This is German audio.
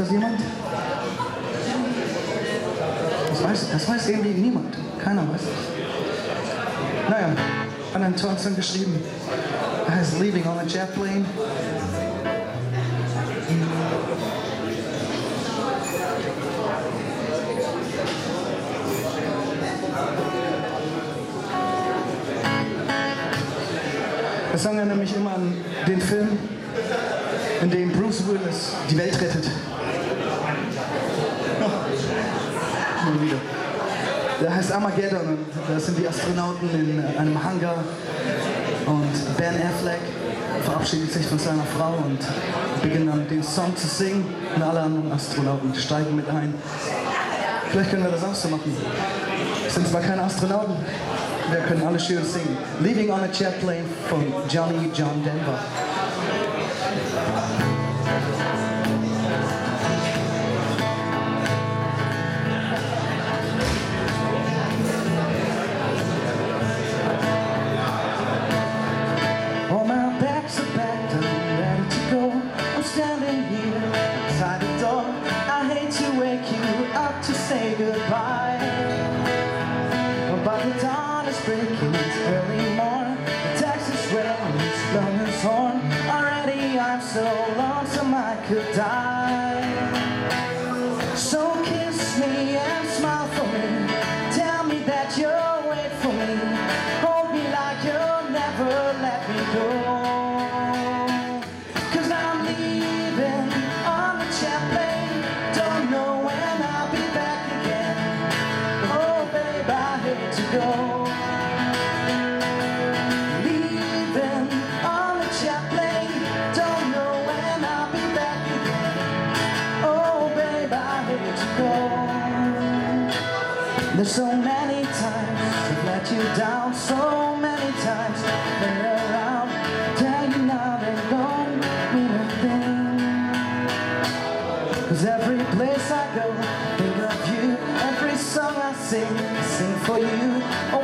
das jemand? Das weiß, das weiß irgendwie niemand. Keiner weiß es. Naja, einen tollen Song geschrieben. Er heißt Leaving on a Jet Plane. Der Song erinnert mich immer an den Film, in dem Bruce Willis die Welt rettet. Mal wieder. Der heißt Armageddon und da sind die Astronauten in einem Hangar und Ben Affleck verabschiedet sich von seiner Frau und beginnt dann den Song zu singen und alle anderen Astronauten steigen mit ein. Vielleicht können wir das auch so machen. Sind zwar keine Astronauten, wir können alle schön singen. Leaving on a Jet Plane von Johnny John Denver. Say goodbye. But the dawn is breaking, it's early morn. The taxi's red, it's blowing his horn. Already I'm so lonesome I could die. There's so many times I've let you down, so many times been around. Tell you now they don't mean a thing. Cause every place I go, think of you. Every song I sing, I sing for you.